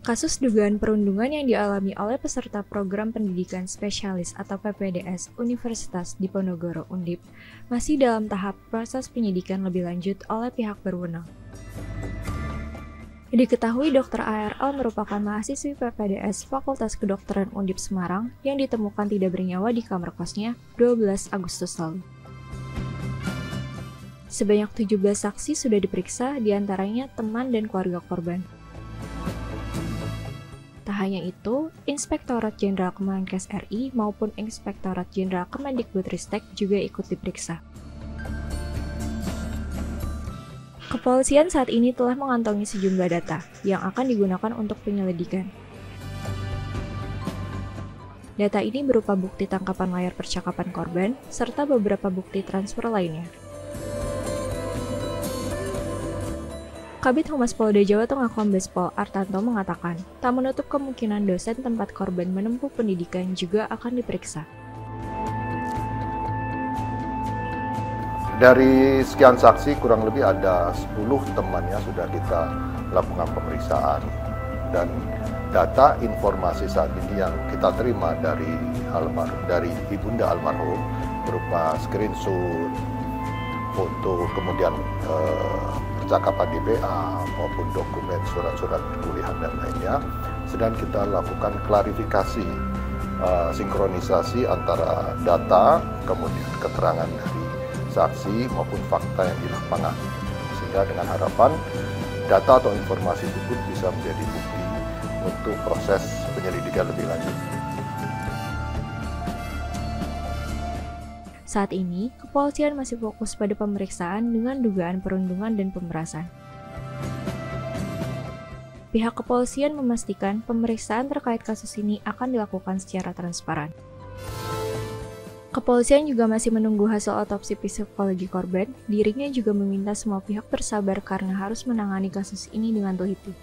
Kasus dugaan perundungan yang dialami oleh peserta program pendidikan spesialis atau PPDS Universitas Diponegoro Undip masih dalam tahap proses penyidikan lebih lanjut oleh pihak berwenang. Diketahui Dr. ARL merupakan mahasiswi PPDS Fakultas Kedokteran Undip Semarang yang ditemukan tidak bernyawa di kamar kosnya 12 Agustus lalu. Sebanyak 17 saksi sudah diperiksa, di antaranya teman dan keluarga korban. Hanya itu, Inspektorat Jenderal Kemenkes RI maupun Inspektorat Jenderal Kemendikbudristek juga ikut diperiksa. Kepolisian saat ini telah mengantongi sejumlah data yang akan digunakan untuk penyelidikan. Data ini berupa bukti tangkapan layar percakapan korban serta beberapa bukti transfer lainnya. Kabit Humas Polda Jawa Tengah Kombes Pol Artanto mengatakan, tak menutup kemungkinan dosen tempat korban menempuh pendidikan juga akan diperiksa. Dari sekian saksi kurang lebih ada 10 temannya sudah kita lakukan pemeriksaan dan data informasi saat ini yang kita terima dari almarhum dari ibunda almarhum berupa screenshot, foto, kemudian eh, percakapan di BA maupun dokumen surat-surat kuliah dan lainnya sedang kita lakukan klarifikasi uh, sinkronisasi antara data kemudian keterangan dari saksi maupun fakta yang di lapangan sehingga dengan harapan data atau informasi itu bisa menjadi bukti untuk proses penyelidikan lebih lanjut. Saat ini, kepolisian masih fokus pada pemeriksaan dengan dugaan perundungan dan pemerasan. Pihak kepolisian memastikan pemeriksaan terkait kasus ini akan dilakukan secara transparan. Kepolisian juga masih menunggu hasil otopsi psikologi korban. Dirinya juga meminta semua pihak bersabar karena harus menangani kasus ini dengan teliti.